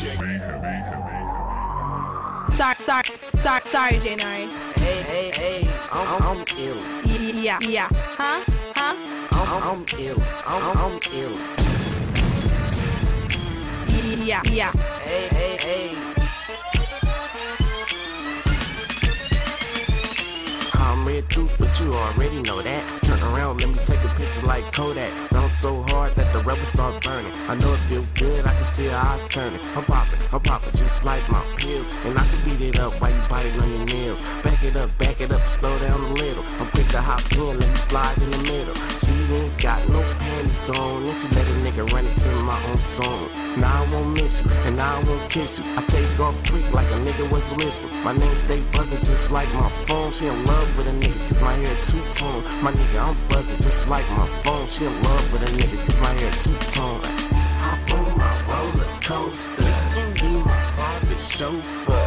Sorry, sorry, sorry, sorry, J9. Hey, hey, hey, I'm, I'm ill. Yeah, yeah. Huh? Huh? I'm, I'm ill. I'm, I'm ill. Yeah, yeah. Hey, hey, hey. I'm red tooth, but you already know that. Turn around, let me take a picture like Kodak. Bounce so hard that the rubber start burning. I know it feel good, I can see her eyes turning. I'm popping, I'm popping just like my pills. And I can beat it up while you biting on your nails. Back it up, back it up, slow down a little. I'm quick to hop in, let me slide in the middle. She ain't got no panties on, and she let a nigga run it to my own song. Now I won't miss you, and I won't kiss you. I take off quick like a nigga was missing. My name stay buzzing just like my phone. She in love with a nigga, cause my hair two tone. My nigga, I'm buzzing just like my phone. She in love with a nigga, cause my hair two tone. Hop on my roller coaster, be my private chauffeur.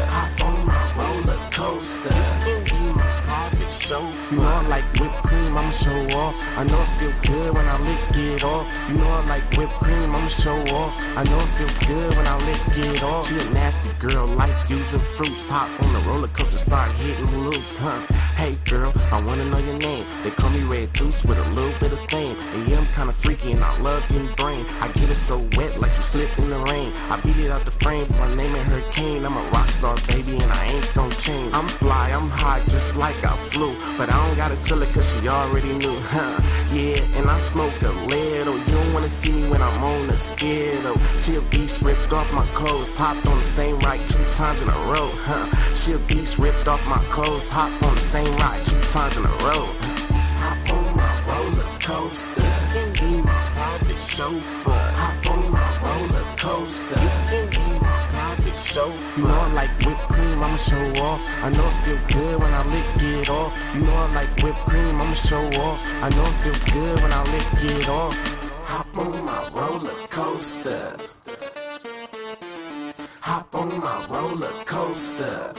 Like whipped cream, I'ma show off. I know it feel good when I lick it off. You know I like whipped cream, I'ma show off. I know it feel good when I lick it off. She a nasty girl, like using fruits. Hop on the roller coaster, start hitting loops, huh? Hey girl, I wanna know your name. They call me Red Deuce with a little bit of fame. And yeah, I'm kinda freaky and I love getting brain. I get it so wet like she slipped in the rain. I beat it out the frame, my name ain't Hurricane. I'm a rock star, baby, and I ain't gon' I'm fly, I'm hot, just like I flew. But I don't gotta tell her cause she already knew, huh? Yeah, and I smoke a little. You don't wanna see me when I'm on the skittle. She a beast, ripped off my clothes. Hopped on the same ride two times in a row, huh? She a beast, ripped off my clothes. Hopped on the same ride two times in a row. Hop on my roller coaster. You can Be my private chauffeur. Hop on my roller coaster. Be my private chauffeur. You know I like whipped cream, I'ma show off. I know it feel good when I lick it off. You know I like whipped cream, I'ma show off. I know it feel good when I lick it off. Hop on my roller coaster. Hop on my roller coaster.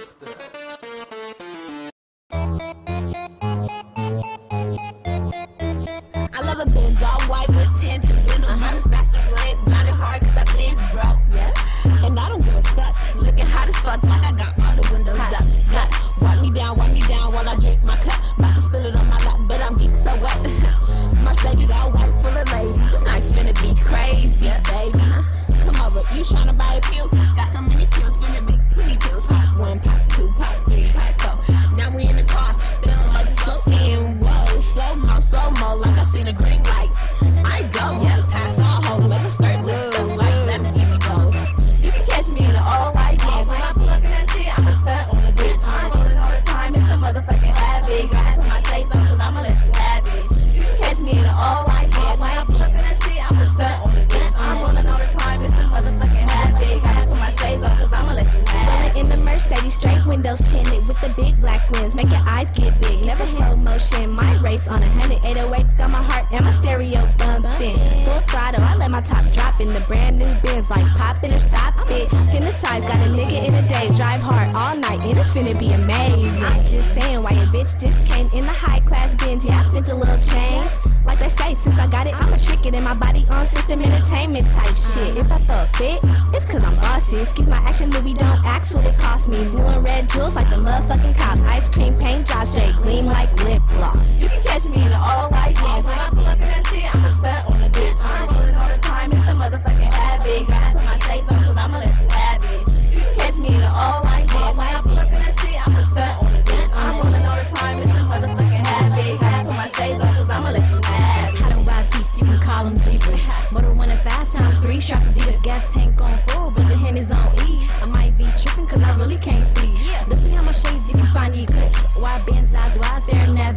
You tryna buy a pill? Got so many pills, finna make plenty pills. Pop one, pop two, pop three, pop four. Now we in the car, feeling like it's floating. Whoa, slow mo, slow mo, like I seen a green light. I go, yeah, pass all home, let me lift up like let me give me goes. You can catch me in the all white dance when I pull up in that shit. I'm a stunt on the bitch. I'm rolling all the time. It's a motherfucking habit. Gotta put my shades on cause I'ma let you have it. You can catch me in the all white windows tinted with the big black rims, make your eyes get big. Never slow motion, my race on a hundred 808s, got my heart and my stereo bumping. Full throttle, I let my top drop in the brand new Benz, like pop it or stop it. Hypnotized, got a nigga in a day, drive hard all night, and it's finna be amazing. I'm just saying, why your bitch just came in the high class Benz, yeah, I spent a little change. Like they say, since I got it, I'ma trick it in my body on system entertainment type shit. If I a fit, it's cause I'm bossy. Excuse my action movie, don't ask what it cost me. Blue and red jewels like the motherfucking cops. Ice cream paint job straight gleam like lip gloss. You can catch me in the all white dance when I pull up in that shit. I'm a stunt on the bitch. I'm rolling all the time. It's a motherfucking habit. Gotta put my shades on cause I'ma let you have it. You can catch me in the all white dance when I pull up in that shit. I'm a stunt on the bitch. I'm rolling all the time. It's a motherfucking habit. Gotta put my shades on cause I'ma let you have it. I don't ride seats, you can call them zebras. Motor running fast times three, sharp divas, Benz eyes wide, staring at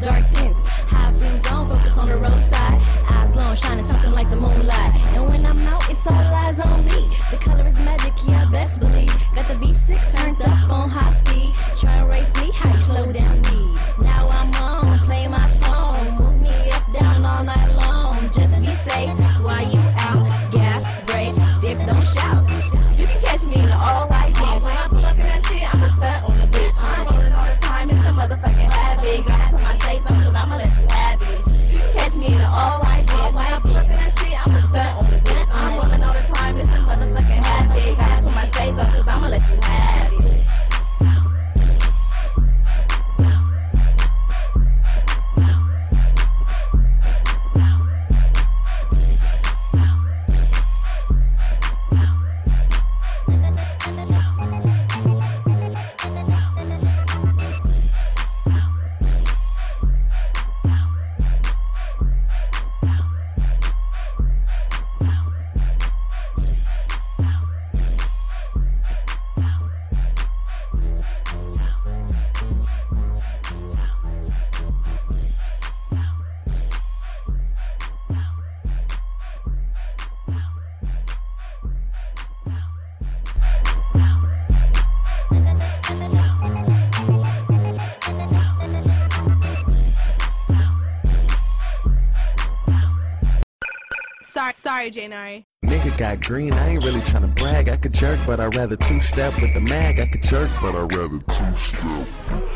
sorry, Janari. Nigga got green, I ain't really tryna brag. I could jerk, but I'd rather two step with the mag. I could jerk, but I'd rather two step.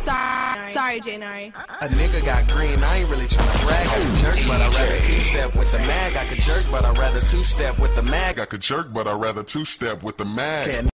Sorry, sorry, Janari. A nigga got green, I ain't really tryna brag. I could jerk, but I'd rather two step with the mag. I could jerk, but I'd rather two step with the mag. I could jerk, but I'd rather two step with the mag. Can